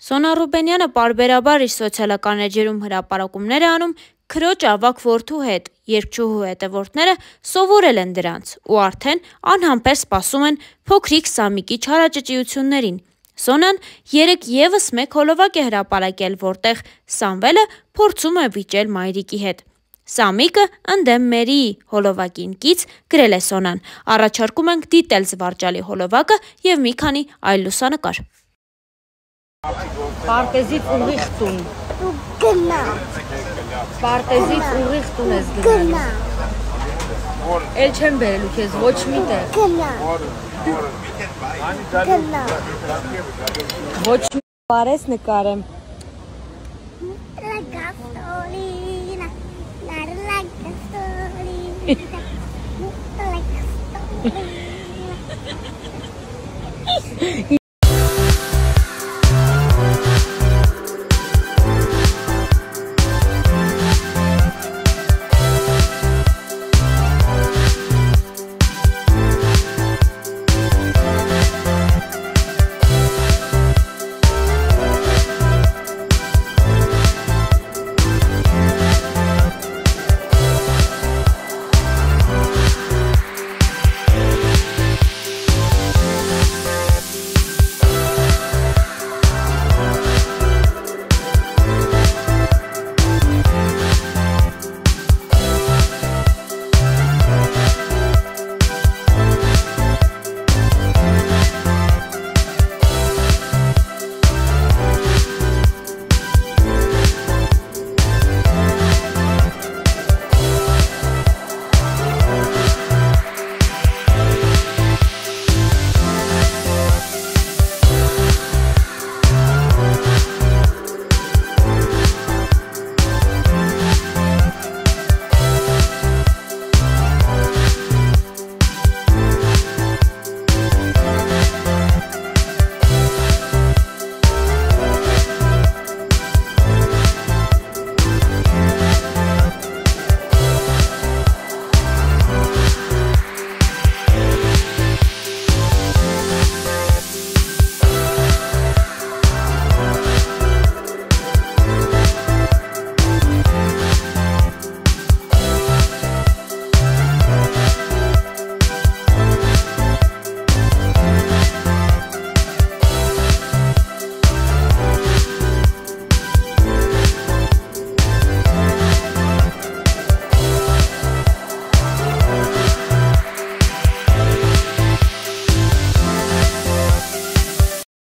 Սոնա Ռուբենյանը պարբերաբար իր սոցիալական էջերում հրապարակումներ է անում քրոջ ավակ որդու հետ, երկչուհու հետևորդները սովորել են դրանց ու արդեն անհամբեր սպասում են փոքրիկ Սամիկի չարաճճիություններին։ Սոնան երեք եւս մեկ հոլովակ է հրապարակել, որտեղ Սամվելը փորձում է վիճել մայրիկի հետ։ Սամիկը ընդդեմ մերի հոլովակին կից գրել է Սոնան։ Առաջարկում ենք դիտել զվարճալի հոլովակը եւ մի քանի այլ լուսանկար։ Պարտեզից ուղիղ տուն։ Դու գնա։ Պարտեզից ուղիղ տուն ես Գնա։ գնալու։ Էլ չեմ բերելու քեզ ոչ մի տեղ։ Գնա։ Գնա։ Ոչ մի բարես նկարեմ։ La gasolina. La